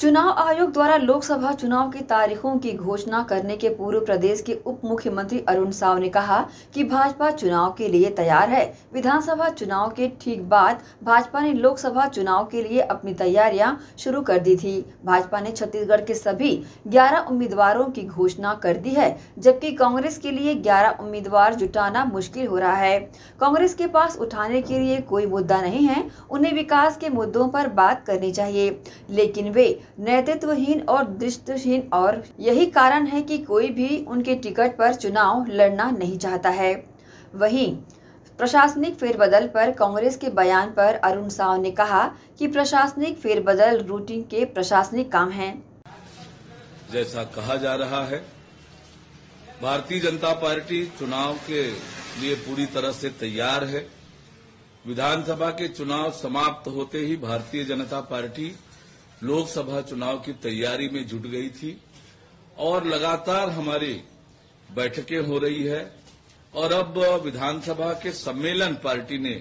चुनाव आयोग द्वारा लोकसभा चुनाव की तारीखों की घोषणा करने के पूर्व प्रदेश के उप मुख्यमंत्री अरुण साव ने कहा कि भाजपा चुनाव के लिए तैयार है। विधानसभा चुनाव के ठीक बाद भाजपा ने लोकसभा चुनाव के लिए अपनी तैयारियाँ शुरू कर दी थी। भाजपा ने छत्तीसगढ़ के सभी 11 उम्मीदवारों की घोषणा कर दी है, जबकि कांग्रेस के लिए 11 उम्मीदवार जुटाना मुश्किल हो रहा है। कांग्रेस के पास उठाने के लिए कोई मुद्दा नहीं है, उन्हें विकास के मुद्दों पर बात करनी चाहिए, लेकिन वे नेतृत्वहीन और दृष्टिहीन और यही कारण है कि कोई भी उनके टिकट पर चुनाव लड़ना नहीं चाहता है। वहीं प्रशासनिक फेरबदल पर कांग्रेस के बयान पर अरुण साव ने कहा कि प्रशासनिक फेरबदल रूटीन के प्रशासनिक काम हैं। जैसा कहा जा रहा है, भारतीय जनता पार्टी चुनाव के लिए पूरी तरह से तैयार है। विधानसभा के चुनाव समाप्त होते ही भारतीय जनता पार्टी लोकसभा चुनाव की तैयारी में जुट गई थी और लगातार हमारी बैठकें हो रही है और अब विधानसभा के सम्मेलन पार्टी ने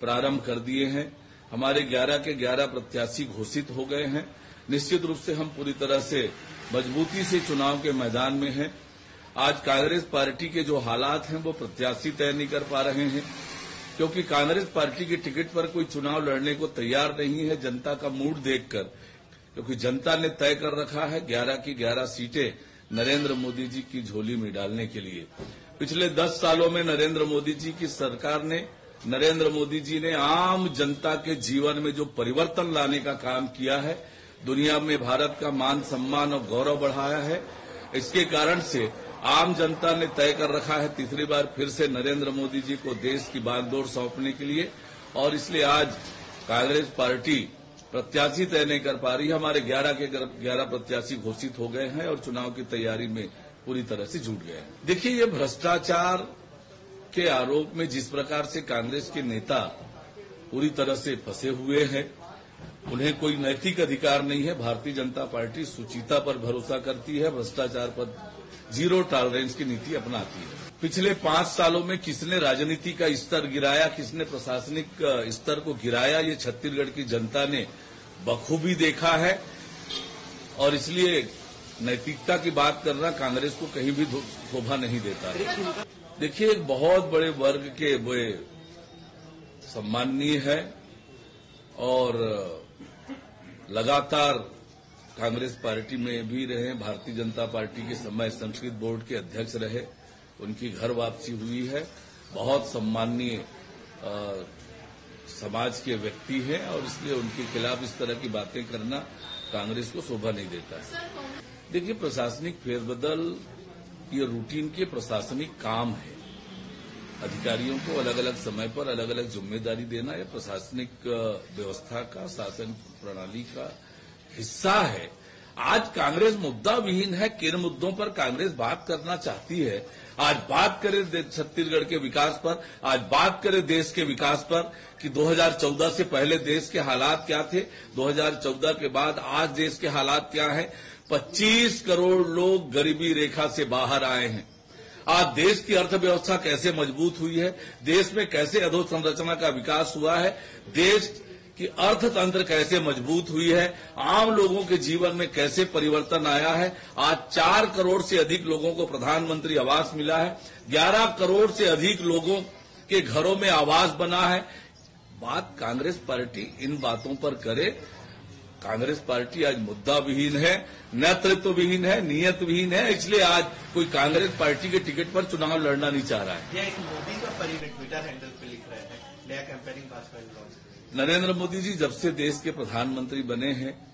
प्रारंभ कर दिए हैं। हमारे 11 के 11 प्रत्याशी घोषित हो गए हैं। निश्चित रूप से हम पूरी तरह से मजबूती से चुनाव के मैदान में हैं। आज कांग्रेस पार्टी के जो हालात हैं वो प्रत्याशी तय नहीं कर पा रहे हैं, क्योंकि कांग्रेस पार्टी के टिकट पर कोई चुनाव लड़ने को तैयार नहीं है। जनता का मूड देखकर क्योंकि जनता ने तय कर रखा है 11 की 11 सीटें नरेंद्र मोदी जी की झोली में डालने के लिए। पिछले 10 सालों में नरेंद्र मोदी जी की सरकार ने, नरेंद्र मोदी जी ने आम जनता के जीवन में जो परिवर्तन लाने का काम किया है, दुनिया में भारत का मान सम्मान और गौरव बढ़ाया है। इसके कारण से आम जनता ने तय कर रखा है तीसरी बार फिर से नरेंद्र मोदी जी को देश की बागडोर सौंपने के लिए। और इसलिए आज कांग्रेस पार्टी प्रत्याशी तय नहीं कर पा रही। हमारे 11 के 11 प्रत्याशी घोषित हो गए हैं और चुनाव की तैयारी में पूरी तरह से जुट गए हैं। देखिए, ये भ्रष्टाचार के आरोप में जिस प्रकार से कांग्रेस के नेता पूरी तरह से फंसे हुए हैं, उन्हें कोई नैतिक अधिकार नहीं है। भारतीय जनता पार्टी सुचिता पर भरोसा करती है, भ्रष्टाचार पर ज़ीरो टॉलरेंस की नीति अपनाती है। पिछले पाँच सालों में किसने राजनीति का स्तर गिराया, किसने प्रशासनिक स्तर को गिराया, ये छत्तीसगढ़ की जनता ने बखूबी देखा है। और इसलिए नैतिकता की बात करना कांग्रेस को कहीं भी शोभा नहीं देता। है देखिए, एक बहुत बड़े वर्ग के वे सम्माननीय है और लगातार कांग्रेस पार्टी में भी रहे, भारतीय जनता पार्टी के समय संस्कृत बोर्ड के अध्यक्ष रहे। उनकी घर वापसी हुई है। बहुत सम्माननीय समाज के व्यक्ति हैं और इसलिए उनके खिलाफ इस तरह की बातें करना कांग्रेस को शोभा नहीं देता है। देखिए, प्रशासनिक फेरबदल ये रूटीन के प्रशासनिक काम है। अधिकारियों को अलग अलग समय पर अलग अलग ज़िम्मेदारी देना यह प्रशासनिक व्यवस्था का, शासन प्रणाली का हिस्सा है। आज कांग्रेस मुद्दा विहीन है, किन मुद्दों पर कांग्रेस बात करना चाहती है? आज बात करें छत्तीसगढ़ के विकास पर, आज बात करें देश के विकास पर कि 2014 से पहले देश के हालात क्या थे? 2014 के बाद आज देश के हालात क्या हैं? 25 करोड़ लोग गरीबी रेखा से बाहर आए हैं। आज देश की अर्थव्यवस्था कैसे मज़बूत हुई है? देश में कैसे अधोसंरचना का विकास हुआ है? देश कि अर्थतंत्र कैसे मज़बूत हुई है, आम लोगों के जीवन में कैसे परिवर्तन आया है। आज चार करोड़ से अधिक लोगों को प्रधानमंत्री आवास मिला है। ग्यारह करोड़ से अधिक लोगों के घरों में आवास बना है। बात कांग्रेस पार्टी इन बातों पर करे, कांग्रेस पार्टी आज मुद्दा विहीन है, नेतृत्व विहीन है, नियत विहीन है, इसलिए आज कोई कांग्रेस पार्टी के टिकट पर चुनाव लड़ना नहीं चाह रहा है। मोदी का ट्विटर हैंडल पे लिख रहे हैं, नया कैंपेनिंग नरेंद्र मोदी जी जब से देश के प्रधानमंत्री बने हैं,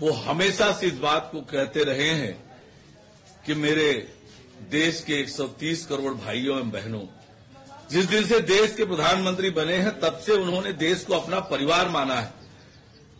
वो हमेशा से इस बात को कहते रहे हैं कि मेरे देश के 130 करोड़ भाइयों एवं बहनों, जिस दिन से देश के प्रधानमंत्री बने हैं, तब से उन्होंने देश को अपना परिवार माना है।